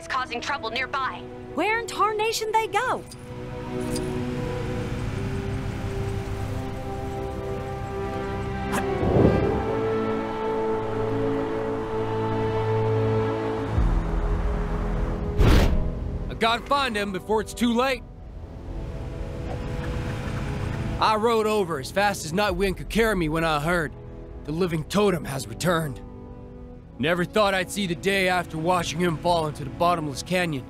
causing trouble nearby. Where in tarnation they go? I gotta find him before it's too late. I rode over as fast as Nightwind could carry me when I heard the living totem has returned. Never thought I'd see the day after watching him fall into the bottomless canyon.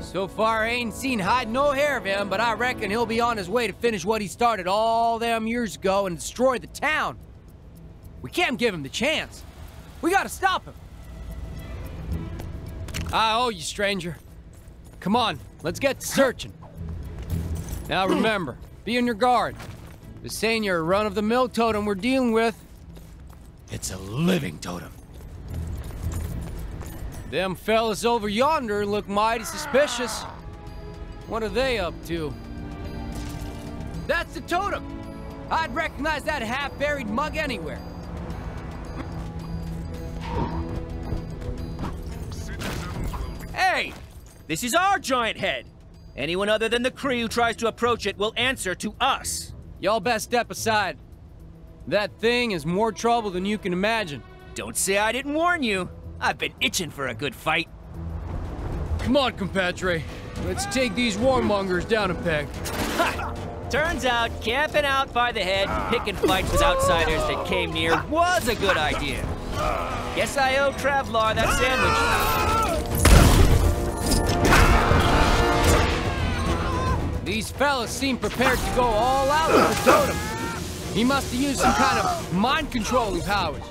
So far, I ain't seen hide no hair of him, but I reckon he'll be on his way to finish what he started all them years ago and destroy the town. We can't give him the chance. We gotta stop him. I owe you, stranger. Come on, let's get searching. Now remember, be on your guard. This ain't your run-of-the-mill totem we're dealing with. It's a living totem. Them fellas over yonder look mighty suspicious. What are they up to? That's the totem! I'd recognize that half-buried mug anywhere. Hey! This is our giant head! Anyone other than the Kree who tries to approach it will answer to us! Y'all best step aside. That thing is more trouble than you can imagine. Don't say I didn't warn you. I've been itching for a good fight. Come on, compadre. Let's take these warmongers down a peg. Ha! Turns out, camping out by the head, picking fights with outsiders that came near was a good idea. Guess I owe Travlar that sandwich. These fellas seem prepared to go all out with the totem. He must have used some kind of mind controlling powers.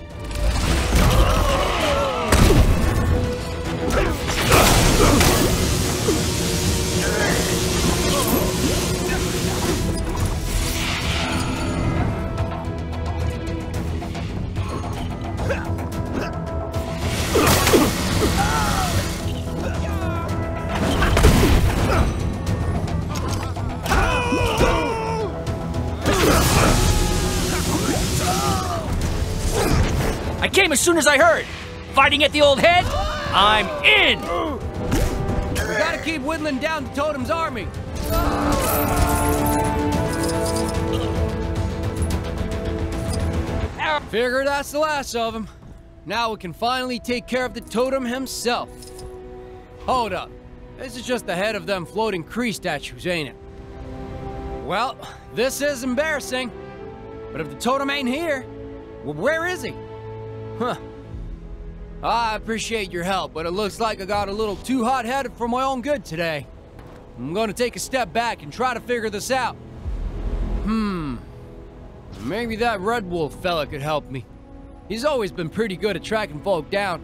Came as soon as I heard. Fighting at the old head? I'm in! We gotta keep whittling down the totem's army. Figure that's the last of them. Now we can finally take care of the totem himself. Hold up. This is just the head of them floating Kree statues, ain't it? Well, this is embarrassing. But if the totem ain't here, well, where is he? Huh. I appreciate your help, but it looks like I got a little too hot-headed for my own good today. I'm gonna take a step back and try to figure this out. Hmm. Maybe that Red Wolf fella could help me. He's always been pretty good at tracking folk down.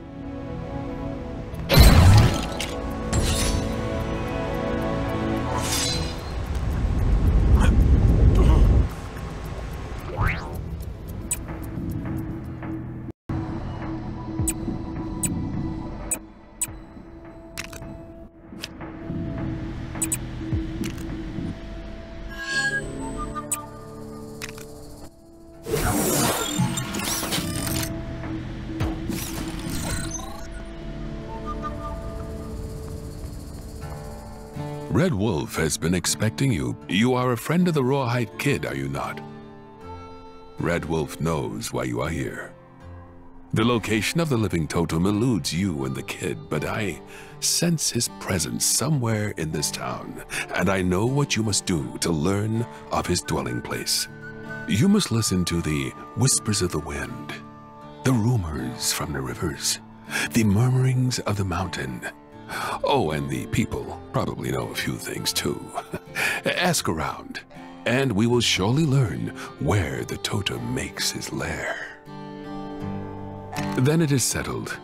Red Wolf has been expecting you. You are a friend of the Rawhide Kid, are you not? Red Wolf knows why you are here. The location of the living totem eludes you and the kid, but I sense his presence somewhere in this town, and I know what you must do to learn of his dwelling place. You must listen to the whispers of the wind, the rumors from the rivers, the murmurings of the mountain. Oh, and the people probably know a few things too. Ask around, and we will surely learn where the totem makes his lair. Then it is settled.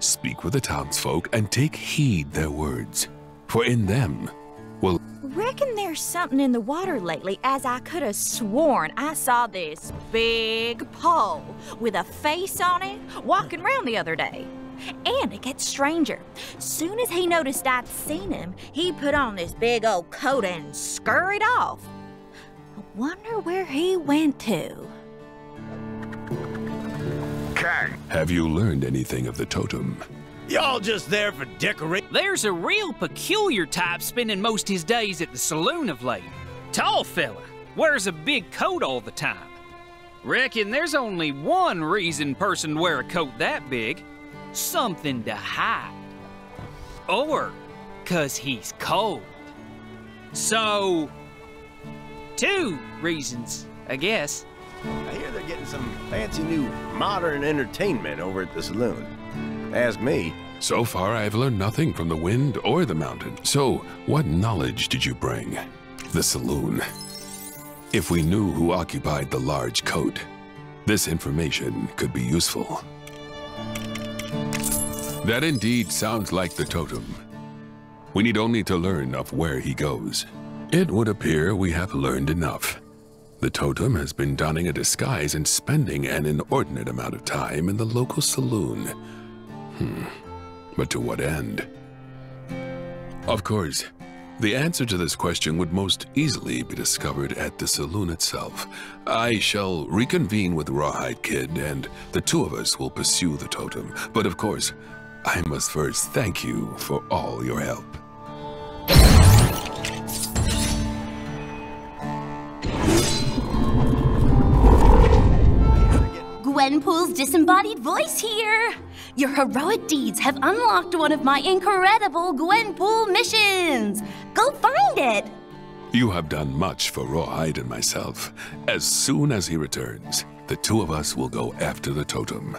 Speak with the townsfolk and take heed their words, for in them will. Reckon there's something in the water lately, as I could have sworn I saw this big pole with a face on it walking around the other day. And it gets stranger. Soon as he noticed I'd seen him, he put on this big old coat and scurried off. I wonder where he went to. Kang, Have you learned anything of the totem? Y'all just there for decoration? There's a real peculiar type spending most his days at the saloon of late. Tall fella, wears a big coat all the time. Reckon there's only one reason person wear a coat that big. Something to hide. Or, cause he's cold. So, two reasons, I guess. I hear they're getting some fancy new modern entertainment over at the saloon. Ask me. So far, I've learned nothing from the wind or the mountain. So, what knowledge did you bring? The saloon. If we knew who occupied the large coat, this information could be useful. That indeed sounds like the totem. We need only to learn of where he goes. It would appear we have learned enough. The totem has been donning a disguise and spending an inordinate amount of time in the local saloon. Hmm. But to what end? Of course, the answer to this question would most easily be discovered at the saloon itself. I shall reconvene with Rawhide Kid, and the two of us will pursue the totem. But of course, I must first thank you for all your help. Gwenpool's disembodied voice here. Your heroic deeds have unlocked one of my incredible Gwenpool missions. Go find it. You have done much for Rawhide and myself. As soon as he returns, the two of us will go after the totem.